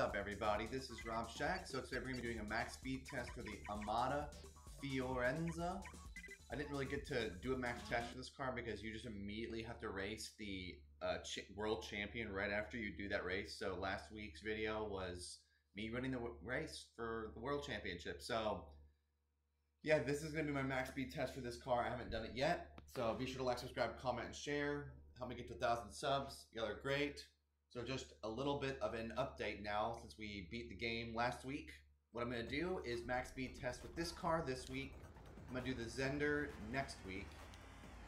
up, everybody? This is Rob Shack. So today we're going to be doing a max speed test for the Amata Fiorenza. I didn't really get to do a max test for this car because you just immediately have to race the uh, ch world champion right after you do that race. So last week's video was me running the race for the world championship. So yeah, this is going to be my max speed test for this car. I haven't done it yet. So be sure to like, subscribe, comment, and share. Help me get to a thousand subs. Y'all are great. So just a little bit of an update now since we beat the game last week. What I'm going to do is max speed test with this car this week. I'm going to do the Zender next week.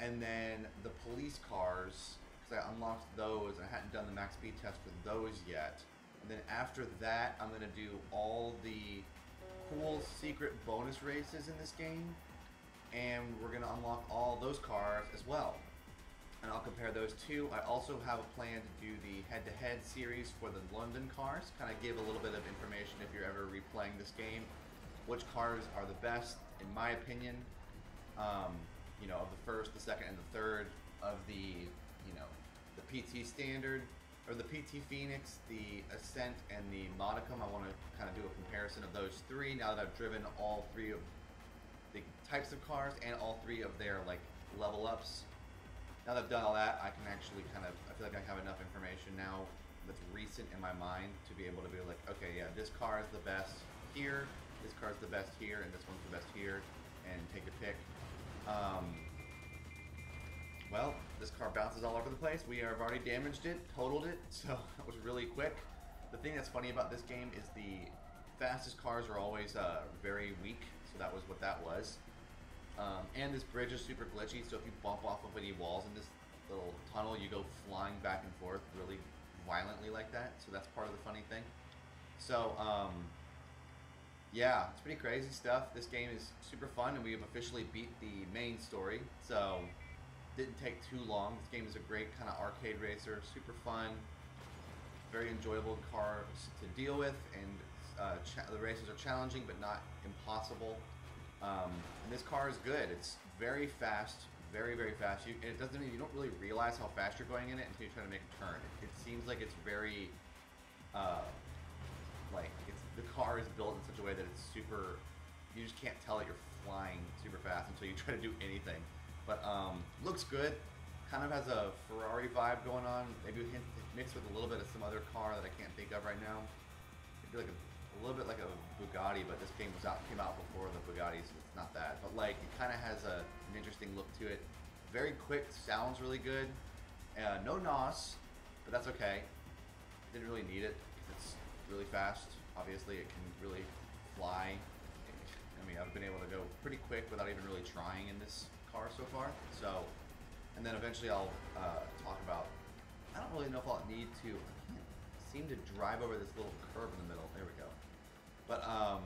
And then the police cars, because I unlocked those. I hadn't done the max speed test for those yet. And then after that, I'm going to do all the cool secret bonus races in this game. And we're going to unlock all those cars as well and I'll compare those two. I also have a plan to do the head-to-head -head series for the London cars, kind of give a little bit of information if you're ever replaying this game, which cars are the best, in my opinion, um, you know, of the first, the second, and the third of the, you know, the PT Standard, or the PT Phoenix, the Ascent, and the Modicum. I want to kind of do a comparison of those three now that I've driven all three of the types of cars and all three of their, like, level ups now that I've done all that, I can actually kind of, I feel like I have enough information now that's recent in my mind to be able to be like, okay, yeah, this car is the best here, this car is the best here, and this one's the best here, and take a pick. Um, well, this car bounces all over the place. We have already damaged it, totaled it, so that was really quick. The thing that's funny about this game is the fastest cars are always uh, very weak, so that was what that was. Um, and this bridge is super glitchy, so if you bump off of any walls in this little tunnel, you go flying back and forth really violently like that. So that's part of the funny thing. So, um, yeah, it's pretty crazy stuff. This game is super fun, and we have officially beat the main story. So, didn't take too long. This game is a great kind of arcade racer, super fun, very enjoyable car to deal with, and uh, the races are challenging but not impossible. Um, and this car is good. It's very fast, very very fast. You, it doesn't. Mean you don't really realize how fast you're going in it until you try to make a turn. It, it seems like it's very, uh, like it's the car is built in such a way that it's super. You just can't tell that you're flying super fast until you try to do anything. But um, looks good. Kind of has a Ferrari vibe going on. Maybe mixed with a little bit of some other car that I can't think of right now. Maybe like a little bit like a Bugatti, but this game was out came out before the Bugatti, so it's not that. But like, it kind of has a, an interesting look to it. Very quick, sounds really good. Uh, no NOS, but that's okay. Didn't really need it it's really fast. Obviously, it can really fly. I mean, I've been able to go pretty quick without even really trying in this car so far. So, and then eventually I'll uh, talk about. I don't really know if I'll need to I can't seem to drive over this little curve in the middle. There we go. But um,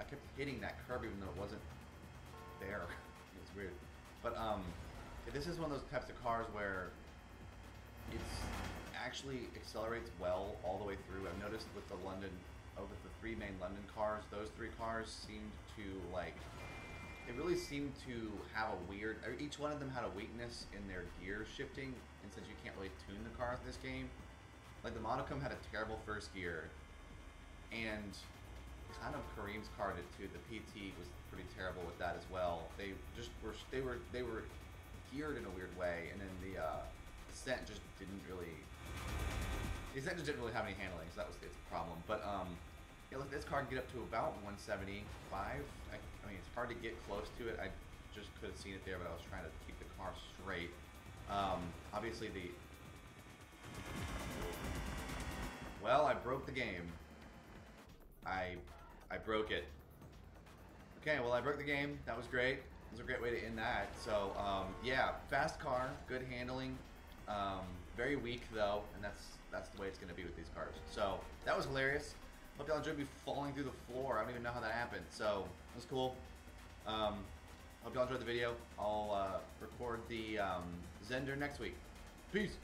I kept hitting that curb even though it wasn't there. it's weird. But um, this is one of those types of cars where it's actually accelerates well all the way through. I've noticed with the London, oh, with the three main London cars, those three cars seemed to like, they really seemed to have a weird, each one of them had a weakness in their gear shifting, and since you can't really tune the cars in this game, like the Modicum had a terrible first gear, and kind of Kareem's car did too. The PT was pretty terrible with that as well. They just were they were they were geared in a weird way, and then the uh, just didn't really. The Ascent just didn't really have any handling, so that was its problem. But um, yeah, look, this car can get up to about 175. I, I mean, it's hard to get close to it. I just could have seen it there, but I was trying to keep the car straight. Um, obviously, the well, I broke the game. I I broke it. Okay, well I broke the game. That was great. It was a great way to end that. So um, yeah, fast car, good handling. Um, very weak though, and that's that's the way it's gonna be with these cars. So that was hilarious. Hope y'all enjoyed me falling through the floor. I don't even know how that happened. So it was cool. Um, hope y'all enjoyed the video. I'll uh, record the um, Zender next week. Peace.